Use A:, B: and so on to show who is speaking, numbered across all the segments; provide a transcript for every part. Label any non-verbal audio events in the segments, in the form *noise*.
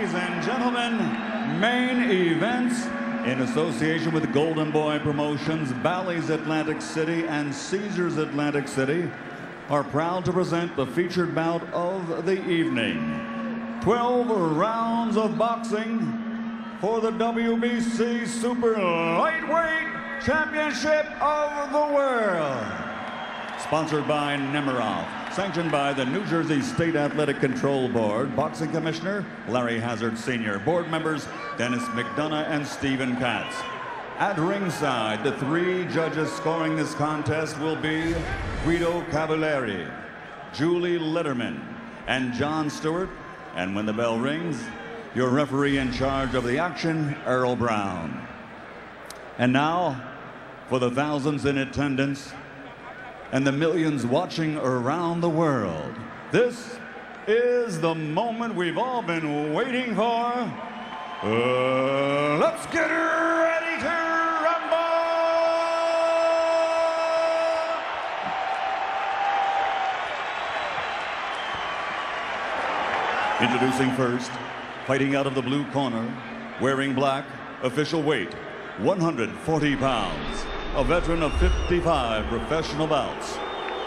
A: Ladies and gentlemen, main events in association with Golden Boy Promotions, Bally's Atlantic City, and Caesars Atlantic City are proud to present the featured bout of the evening. 12 rounds of boxing for the WBC Super Lightweight Championship of the World. Sponsored by Nemiroff. Sanctioned by the New Jersey State Athletic Control Board, Boxing Commissioner Larry Hazard Sr., Board members Dennis McDonough and Stephen Katz. At ringside, the three judges scoring this contest will be Guido Cavalieri, Julie Lederman, and John Stewart. And when the bell rings, your referee in charge of the action, Earl Brown. And now, for the thousands in attendance, and the millions watching around the world. This is the moment we've all been waiting for. Uh, let's get ready to rumble! Introducing first, fighting out of the blue corner, wearing black, official weight, 140 pounds a veteran of 55 professional bouts,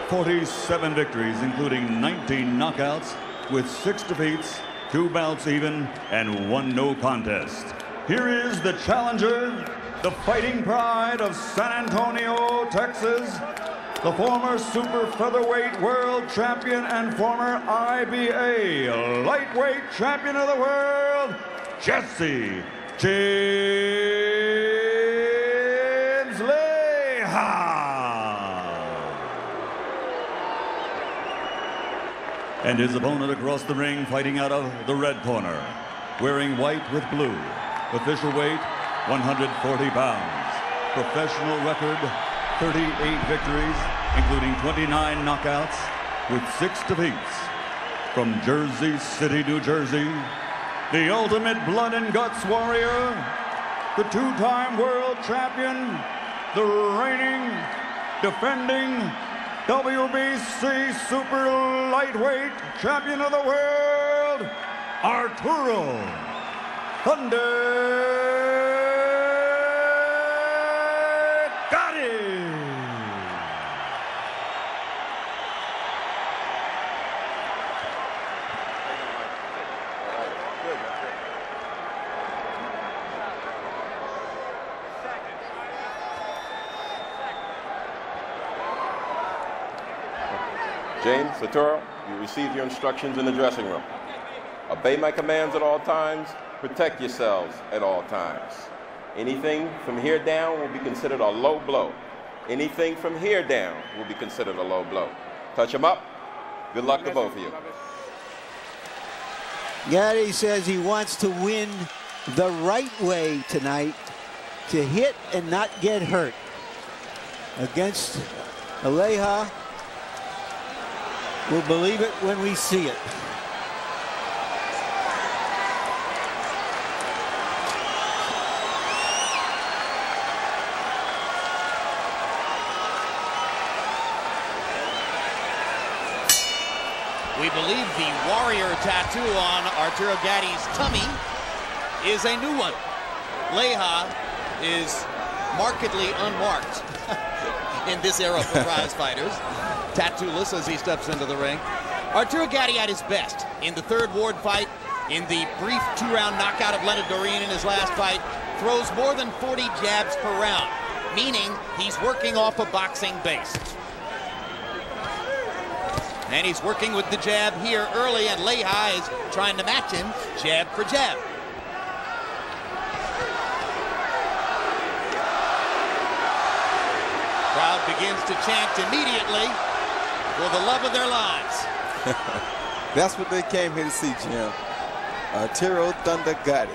A: 47 victories, including 19 knockouts, with six defeats, two bouts even, and one no contest. Here is the challenger, the fighting pride of San Antonio, Texas, the former super featherweight world champion and former IBA lightweight champion of the world, Jesse James And his opponent across the ring fighting out of the red corner, wearing white with blue, official weight 140 pounds, professional record 38 victories, including 29 knockouts, with six defeats. From Jersey City, New Jersey, the ultimate blood and guts warrior, the two-time world champion, the reigning, defending WBC Super Lightweight Champion of the World, Arturo Thunder Gatti.
B: James Saturo, you receive your instructions in the dressing room. Obey my commands at all times. Protect yourselves at all times. Anything from here down will be considered a low blow. Anything from here down will be considered a low blow. Touch them up. Good luck to both of you.
C: Gatti says he wants to win the right way tonight to hit and not get hurt against Leija. We'll believe it when we see it.
D: We believe the warrior tattoo on Arturo Gatti's tummy is a new one. Leija is markedly unmarked *laughs* in this era for prize *laughs* fighters. Tattooless as he steps into the ring. Arturo Gatti at his best in the third ward fight, in the brief two-round knockout of Leonard Dorin in his last fight, throws more than 40 jabs per round, meaning he's working off a boxing base. And he's working with the jab here early, and Leija is trying to match him jab for jab. Crowd begins to chant immediately for the love of their lives. *laughs*
E: That's what they came here to see, Jim. Arturo Thunder Gatti.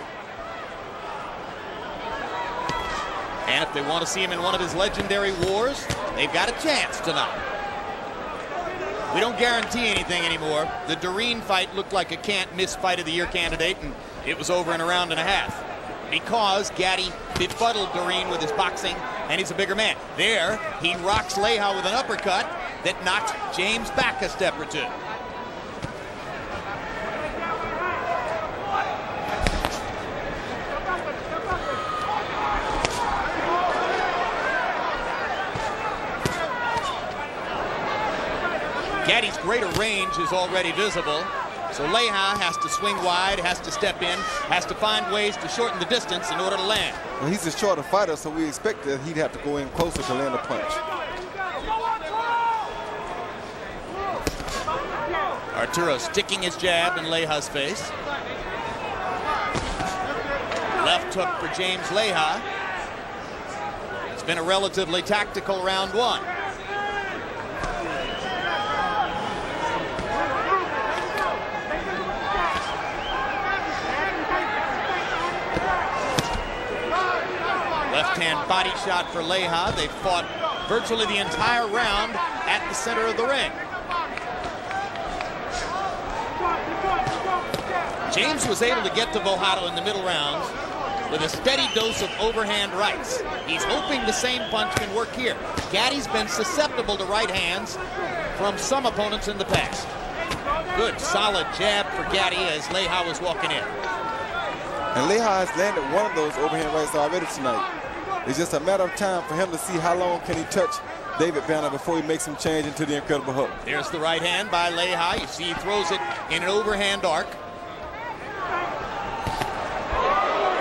D: And if they want to see him in one of his legendary wars, they've got a chance tonight. We don't guarantee anything anymore. The Dorin fight looked like a can't miss fight of the year candidate, and it was over in a round and a half. Because Gatti befuddled Dorin with his boxing, and he's a bigger man. There, he rocks Leija with an uppercut that knocks James back a step or two. Gatti's greater range is already visible. So Leija has to swing wide, has to step in, has to find ways to shorten the distance in order to land.
E: Well, he's a shorter fighter, so we expect that he'd have to go in closer to land a punch.
D: Arturo sticking his jab in Leija's face. Left hook for James Leija. It's been a relatively tactical round one. Left-hand body shot for Leija. They fought virtually the entire round at the center of the ring. James was able to get to Bojado in the middle rounds with a steady dose of overhand rights. He's hoping the same punch can work here. Gatti's been susceptible to right hands from some opponents in the past. Good, solid jab for Gatti as Leija was walking in.
E: And Leija has landed one of those overhand rights already tonight. It's just a matter of time for him to see how long can he touch David Banner before he makes him change into the incredible Hulk.
D: There's the right hand by Leija. You see he throws it in an overhand arc.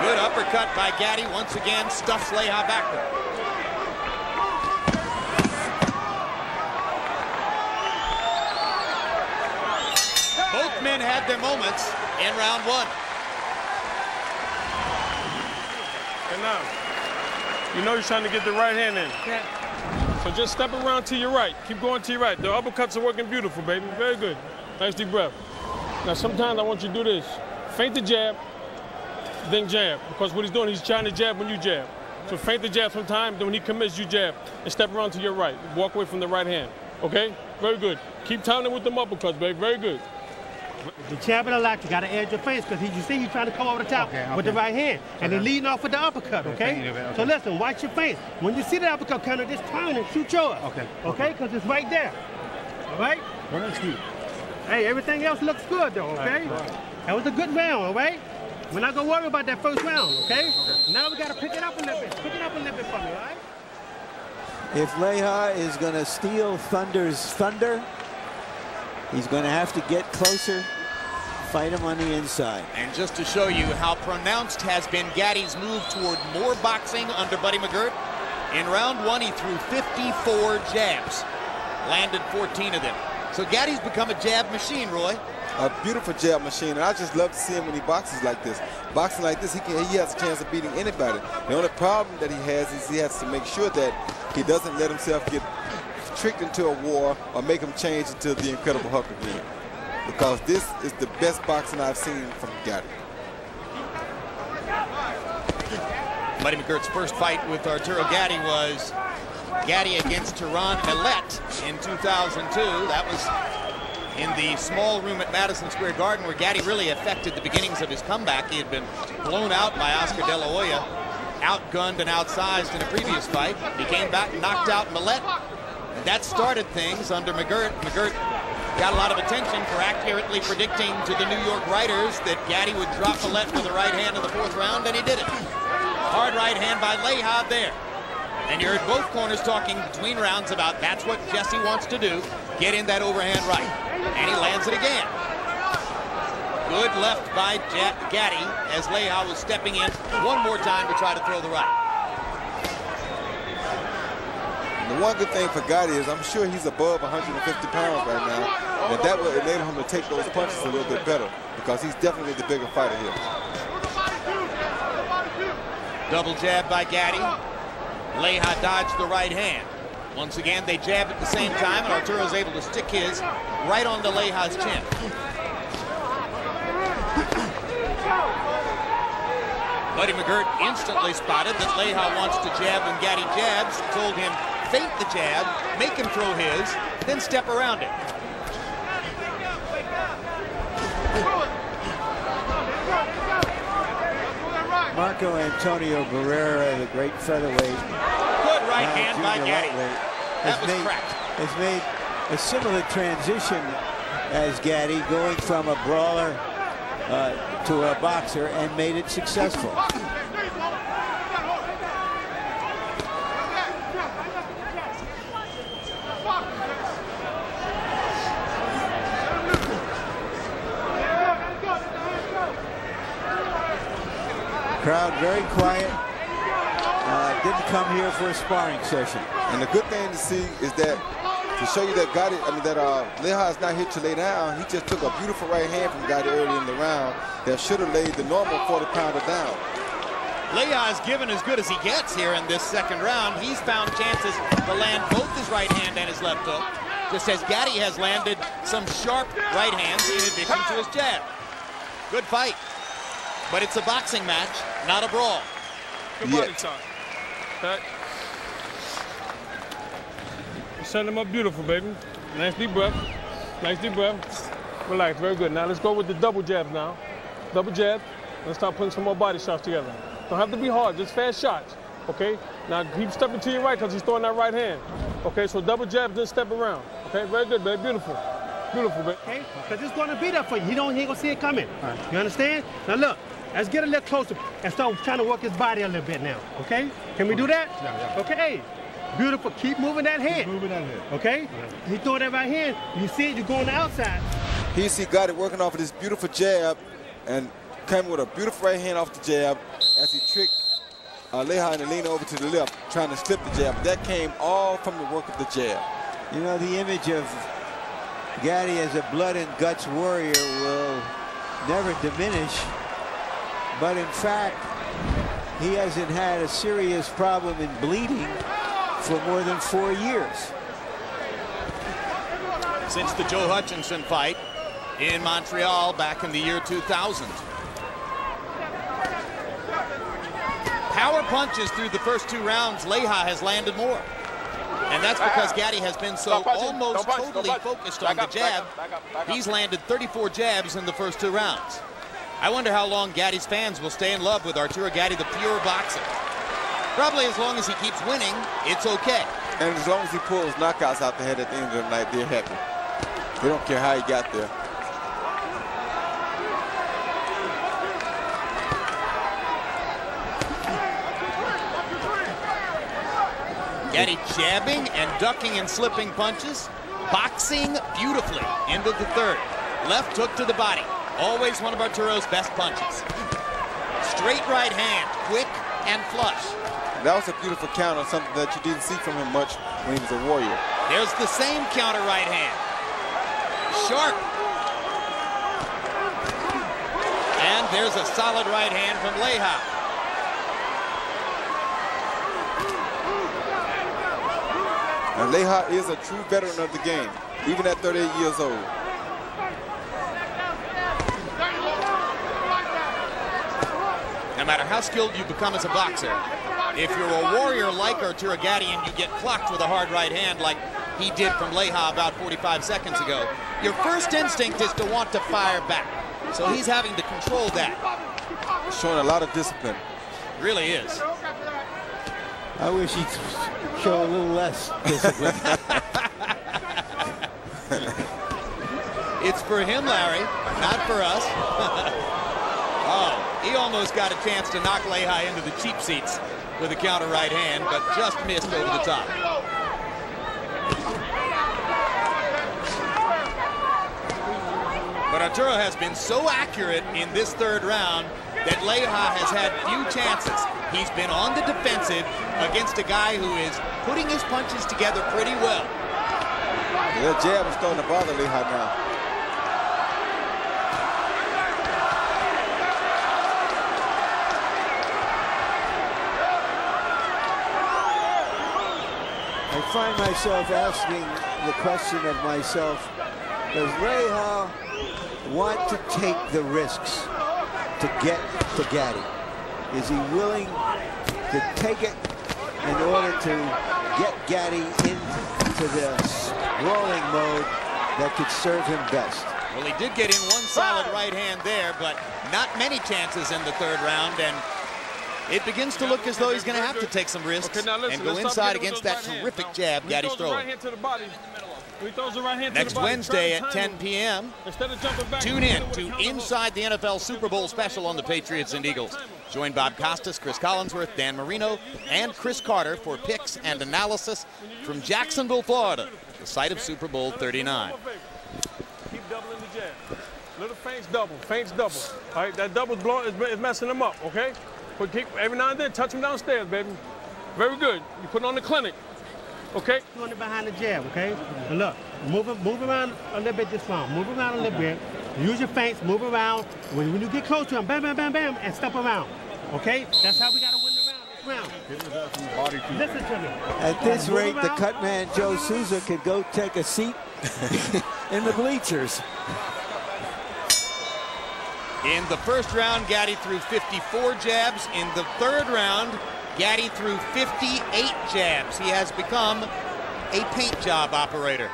D: Good uppercut by Gatti. Once again, stuffs Leija backward. Both men had their moments in round one.
F: And now, you know you're trying to get the right hand in. So just step around to your right. Keep going to your right. The uppercuts are working beautiful, baby. Very good. Nice deep breath. Now, sometimes I want you to do this. Feint the jab, then jab. Because what he's doing, he's trying to jab when you jab. So feint the jab sometime, then when he commits, you jab. And step around to your right. Walk away from the right hand. Okay? Very good. Keep timing with them uppercuts, baby. Very good.
G: The jab and the lock, you got to edge your face because you see he's trying to come over the top
H: Okay, okay.
G: with the right hand. And he's leading off with the uppercut, okay?
H: okay, okay.
G: So listen, watch your face. When you see the uppercut coming, just turn and shoot yours.
H: Okay,
G: Okay? Because it's right there. All right?
H: Well, that's good.
G: Hey, everything else looks good, though, okay?
H: All right.
G: That was a good round, all right? We're not going to worry about that first round, okay? Now we got to pick it up a little bit. Pick it up a little bit for me, all right?
C: If Leija is going to steal Thunder's thunder, he's going to have to get closer, fight him on the inside.
D: And just to show you how pronounced has been Gatti's move toward more boxing under Buddy McGirt, in round one he threw 54 jabs, landed 14 of them. So Gatti's become a jab machine, Roy.
E: A beautiful jab machine, and I just love to see him when he boxes like this. Boxing like this, he can he has a chance of beating anybody. The only problem that he has is he has to make sure that he doesn't let himself get tricked into a war or make him change into the incredible Hulk again. Because this is the best boxing I've seen from Gatti.
D: Buddy McGirt's first fight with Arturo Gatti was Gatti against Terron Millett in 2002. That was in the small room at Madison Square Garden where Gatti really affected the beginnings of his comeback. He had been blown out by Oscar De La Hoya, outgunned and outsized in a previous fight. He came back knocked out Millett. And that started things under McGirt. McGirt got a lot of attention for accurately predicting to the New York writers that Gatti would drop Millett with the right hand in the fourth round, and he did it. Hard right hand by Leija there. And you heard both corners talking between rounds about that's what Jesse wants to do, get in that overhand right. And he lands it again. Good left by Jet Gatti as Leija was stepping in one more time to try to throw the right.
E: And the one good thing for Gatti is I'm sure he's above 150 pounds right now. And that will enable him to take those punches a little bit better because he's definitely the bigger fighter here.
D: Double jab by Gatti. Leija dodged the right hand. Once again, they jab at the same time, and Arturo's able to stick his right onto Leija's chin. Buddy McGirt instantly spotted that Leija wants to jab when Gatti jabs, told him, feint the jab, make him throw his, then step around it.
C: Marco Antonio Barrera, the great featherweight,
D: right hand by
C: Gatti.
D: That was
C: made,
D: cracked.
C: Has made a similar transition as Gatti, going from a brawler uh, to a boxer and made it successful. Crowd very quiet. Didn't come here for a sparring session.
E: And the good thing to see is that to show you that Gatti, I mean that uh, Leija is not here to lay down. He just took a beautiful right hand from Gatti early in the round that should have laid the normal 40 pounder down.
D: Leija is given as good as he gets here in this second round. He's found chances to land both his right hand and his left hook, just as Gatti has landed some sharp right hands in addition to his jab. Good fight. But it's a boxing match, not a brawl.
F: Good
E: Yeah.
F: body You Set him up beautiful, baby. Nice deep breath. Nice deep breath. Relax, very good. Now let's go with the double jabs now. Double jab. Let's start putting some more body shots together. Don't have to be hard, just fast shots. Okay? Now keep stepping to your right because he's throwing that right hand. Okay, so double jab, then step around. Okay, very good, baby. Beautiful. Beautiful, baby.
G: Okay? Because it's going to be there for you. He don't, he ain't going to see it coming. You understand? Now look, let's get a little closer and start trying to work his body a little bit now. Okay? Can we do that?
H: Yeah, yeah.
G: Okay. Beautiful. Keep moving that head.
H: Moving that head.
G: Okay? He throw that right hand. You see it, you go on the outside.
E: Here you see Gatti working off of this beautiful jab and came with a beautiful right hand off the jab as he tricked uh, Leija and lean over to the left, trying to slip the jab. That came all from the work of the jab.
C: You know, the image of Gatti as a blood and guts warrior will never diminish. But in fact, he hasn't had a serious problem in bleeding for more than four years.
D: Since the Joe Hutchinson fight in Montreal back in the year 2000. Power punches through the first two rounds, Leija has landed more. And that's because Gatti has been so
B: Don't punch it.
D: almost
B: punch.
D: Totally focused
B: Back
D: on the
B: up, back
D: jab.
B: up, back up, back up.
D: He's landed 34 jabs in the first two rounds. I wonder how long Gatti's fans will stay in love with Arturo Gatti, the pure boxer. Probably as long as he keeps winning, it's okay.
E: And as long as he pulls knockouts out the head at the end of the night, they're happy. They don't care how he got there.
D: Gatti jabbing and ducking and slipping punches. Boxing beautifully into the third. Left hook to the body. Always one of Arturo's best punches. Straight right hand, quick and flush.
E: That was a beautiful counter, something that you didn't see from him much when he was a warrior.
D: There's the same counter right hand. Sharp. And there's a solid right hand from Leija.
E: And Leija is a true veteran of the game, even at 38 years old.
D: Matter how skilled you become as a boxer, if you're a warrior like Arturo Gatti and you get clocked with a hard right hand like he did from Leija about 45 seconds ago, your first instinct is to want to fire back. So he's having to control that.
E: Showing a lot of discipline.
D: Really is.
C: I wish he'd show a little less discipline. *laughs* *laughs*
D: It's for him, Larry, not for us. *laughs* he almost got a chance to knock Leija into the cheap seats with a counter right hand, but just missed over the top. But Arturo has been so accurate in this third round that Leija has had few chances. He's been on the defensive against a guy who is putting his punches together pretty well.
E: That jab is starting to bother Leija now.
C: Find myself asking the question of myself, does Leija want to take the risks to get to Gatti? Is he willing to take it in order to get Gatti into the rolling mode that could serve him best?
D: Well, he did get in one solid right hand there, but not many chances in the third round, and it begins to look as though he's going to have to take some risks
F: Okay, listen,
D: and go inside against that
F: those right hands.
D: terrific jab Gatti's
F: throws right to the body. he throws the right hand to
D: Next Wednesday at 10 p.m.,
F: Instead of jumping back,
D: tune in
F: him with a
D: to. Inside the NFL Super Bowl special on the Patriots and Eagles. Join Bob Costas, Cris Collinsworth, Dan Marino, and Cris Carter for picks and analysis from Jacksonville, Florida, the site of Super Bowl 39.
F: Keep doubling the jab. Little feints double, feints double. All right, that double's blowing, is, is messing them up, okay? But keep, every now and then, touch him downstairs, baby. Very good. You put on the clinic. Okay?
G: Doing it behind the jab, okay? And look, move, move around a little bit this round. Move around a little bit. Use your feints, move around. When, when you get close to him, bam, bam, bam, bam, and step around. Okay? That's how we got to win the round. This round. Listen to me.
C: At this
G: Move
C: rate, the
G: around.
C: cut man Joe Souza could go take a seat *laughs* in the bleachers.
D: In the first round, Gatti threw 54 jabs. In the third round, Gatti threw 58 jabs. He has become a paint job operator.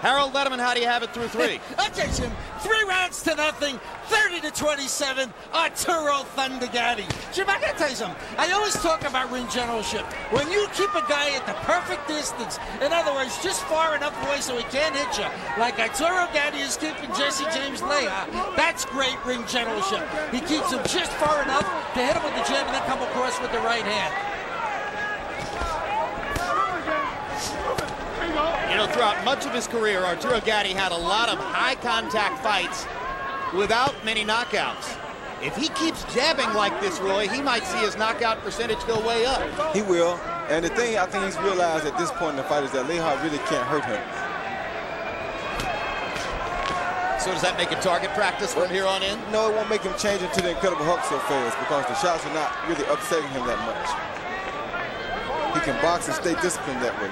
D: Harold Lederman, how do you have it through three? *laughs*
H: Okay, Jim. Three rounds to nothing, 30 to 27. Arturo Thunder Gatti. Jim, I gotta tell you something. I always talk about ring generalship. When you keep a guy at the perfect distance, in other words, just far enough away so he can't hit you, like Arturo Gatti is keeping Jesse James Leija, that's great ring generalship. He keeps him just far enough to hit him with the jab and then come across with the right hand.
D: Know, throughout much of his career, Arturo Gatti had a lot of high contact fights without many knockouts. If he keeps jabbing like this, Roy, he might see his knockout percentage go way up.
E: He will. And the thing I think he's realized at this point in the fight is that Leija really can't hurt him.
D: So does that make it target practice from here on in?
E: No, it won't make him change into the incredible Hulk so fast because the shots are not really upsetting him that much. He can box and stay disciplined that way.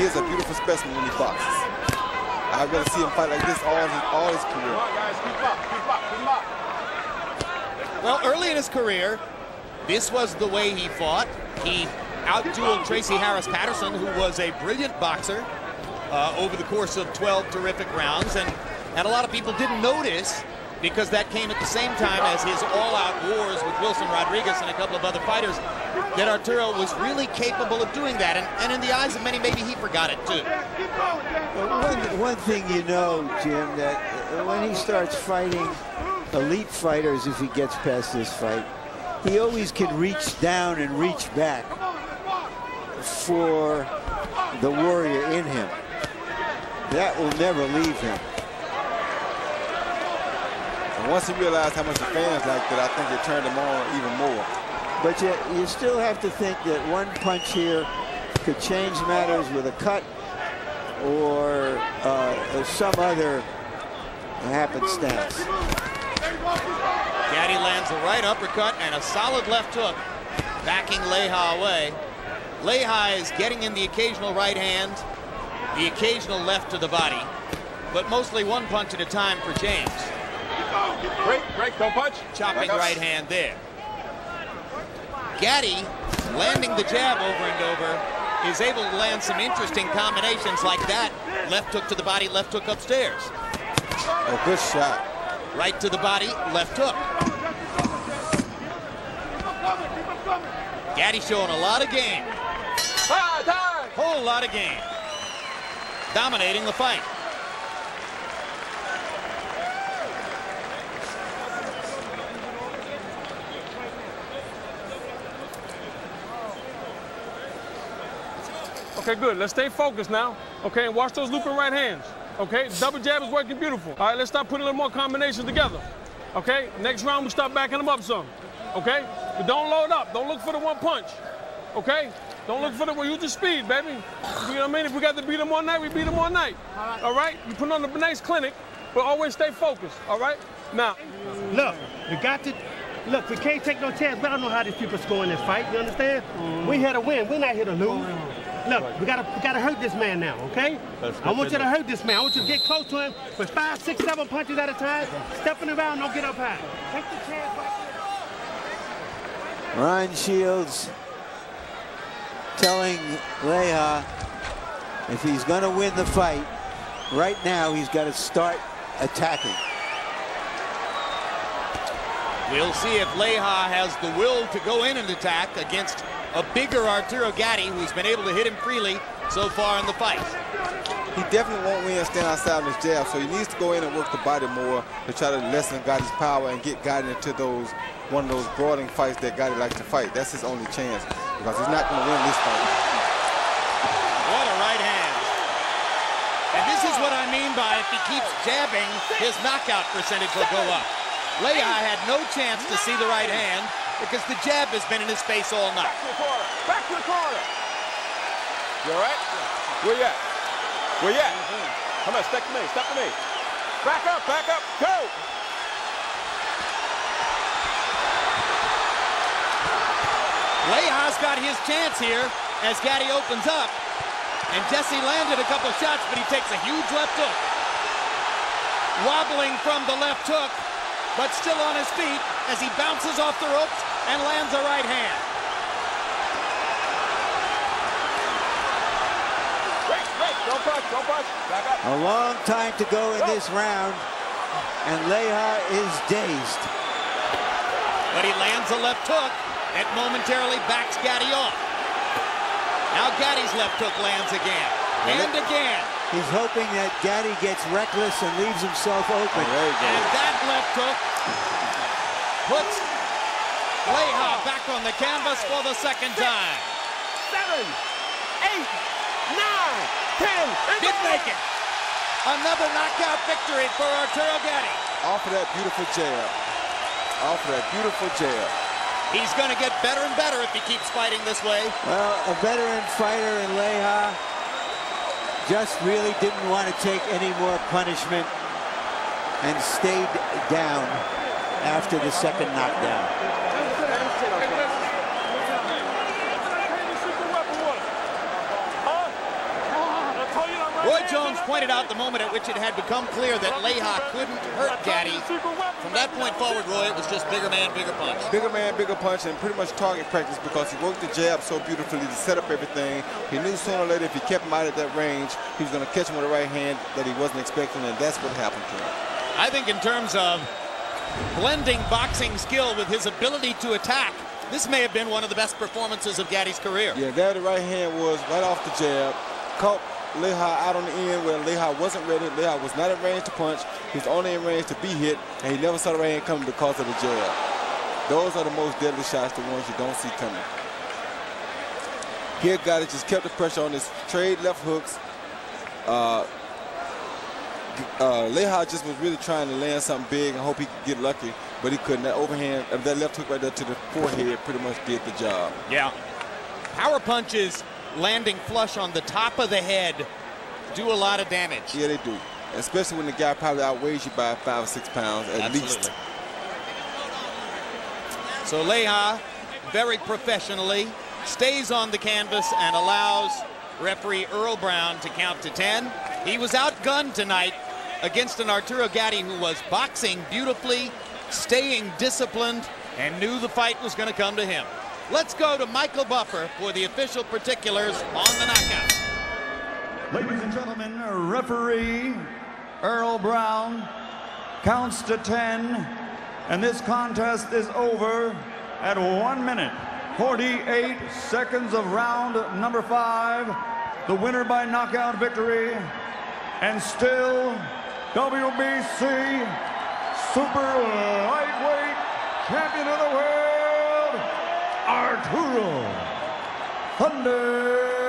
E: He is a beautiful specimen when he boxes. I'd rather see him fight like this all his, all his career.
D: Well, early in his career, this was the way he fought. He outdueled Tracy Harris Patterson, who was a brilliant boxer, uh, over the course of 12 terrific rounds. And, and a lot of people didn't notice because that came at the same time as his all-out wars with Wilson Rodriguez and a couple of other fighters, that Arturo was really capable of doing that. And, and in the eyes of many, maybe he forgot it too.
C: Well, one, one thing you know, Jim, that when he starts fighting elite fighters, if he gets past this fight, he always can reach down and reach back for the warrior in him. That will never leave him.
E: And once he realized how much the fans liked it, I think it turned him on even more.
C: But you, you still have to think that one punch here could change matters with a cut or uh, some other happenstance.
D: Gatti lands a right uppercut and a solid left hook, backing Leija away. Leija is getting in the occasional right hand, the occasional left to the body, but mostly one punch at a time for James.
B: Break, break, don't punch.
D: Chopping right hand there. Gatti, landing the jab over and over, is able to land some interesting combinations like that. Left hook to the body, left hook upstairs.
E: A good shot.
D: Right to the body, left hook. Gatti showing a lot of game. Whole lot of game. Dominating the fight.
F: Okay, good. Let's stay focused now. Okay, and watch those looping right hands. Okay, double jab is working beautiful. All right, let's start putting a little more combinations together. Okay, next round we start backing them up some. Okay, but don't load up. Don't look for the one punch. Okay, don't look for the well, use the speed, baby. You know what I mean? If we got to beat them all night, we beat them all night. All right, you put on a nice clinic, but always stay focused. All right, now.
G: Look, we got to. Look, we can't take no chance. We don't know how these people score in this fight. You understand? We here to win. We're not here to lose. Look, we gotta we gotta hurt this man now, okay? I want you to hurt this man. I want you to get close to him with five, six, seven punches at a time. Stepping around, don't get up high. Take the chance right there.
C: Ronnie Shields telling Leija if he's going to win the fight, right now he's got to start attacking.
D: We'll see if Leija has the will to go in and attack against a bigger Arturo Gatti, who's been able to hit him freely so far in the fight.
E: He definitely won't win stand outside of his jab, so he needs to go in and work the body more to try to lessen Gatti's power and get Gatti into those one of those brawling fights that Gatti likes to fight. That's his only chance because he's not going to win this fight.
D: What a right hand. And this is what I mean by if he keeps jabbing, his knockout percentage will go up. Leija had no chance to see the right hand because the jab has been in his face all night.
B: Back to the corner. Back to the corner. You all right? Where you at? Where you at? Mm-hmm. Come on, step to me. Step to me. Back up, back up. Go.
D: Leija's got his chance here as Gatti opens up. And Jesse landed a couple shots, but he takes a huge left hook. Wobbling from the left hook, but still on his feet as he bounces off the ropes and lands a right hand.
B: Wait, wait. Don't push, don't push. Back up.
C: A long time to go in this round, and Leija is dazed.
D: But he lands a left hook that momentarily backs Gatti off. Now Gatti's left hook lands again, and again.
C: He's hoping that Gatti gets reckless and leaves himself open.
D: And that left hook puts Leija back on the canvas for the second time.
B: Seven, eight, nine, ten.
D: Didn't make it. Another knockout victory for Arturo Gatti.
E: Off of that beautiful jab. Off of that beautiful jab.
D: He's going to get better and better if he keeps fighting this way.
C: Well, a veteran fighter in Leija just really didn't want to take any more punishment and stayed down after the second knockdown.
D: Roy Jones pointed out the moment at which it had become clear that Leija couldn't hurt Gatti. From that point forward, Roy, it was just bigger man, bigger punch.
E: Bigger man, bigger punch, and pretty much target practice because he worked the jab so beautifully to set up everything. He knew sooner or later if he kept him out at that range, he was going to catch him with a right hand that he wasn't expecting, and that's what happened to him.
D: I think in terms of blending boxing skill with his ability to attack, this may have been one of the best performances of Gatti's career.
E: Yeah, the right hand was right off the jab. Caught Leija out on the end where Leija wasn't ready. Leija was not in range to punch. He was only in range to be hit, and he never saw the right hand coming because of the jab. Those are the most deadly shots, the ones you don't see coming. Here, Gatti just kept the pressure on his trade left hooks. Uh, uh, just was really trying to land something big and hope he could get lucky, but he couldn't. That overhand, that left hook right there to the forehead pretty much did the job.
D: Yeah. Power punches landing flush on the top of the head do a lot of damage.
E: Yeah, they do. Especially when the guy probably outweighs you by five or six pounds at
D: Absolutely.
E: least.
D: So Leija, very professionally, stays on the canvas and allows referee Earl Brown to count to 10. He was outgunned tonight against an Arturo Gatti who was boxing beautifully, staying disciplined, and knew the fight was going to come to him. Let's go to Michael Buffer for the official particulars on the knockout.
A: Ladies and gentlemen, referee Earl Brown counts to 10, and this contest is over at 1 minute, 48 seconds of round number 5. The winner by knockout victory, and still WBC Super Lightweight Champion of the World, Arturo Thunder.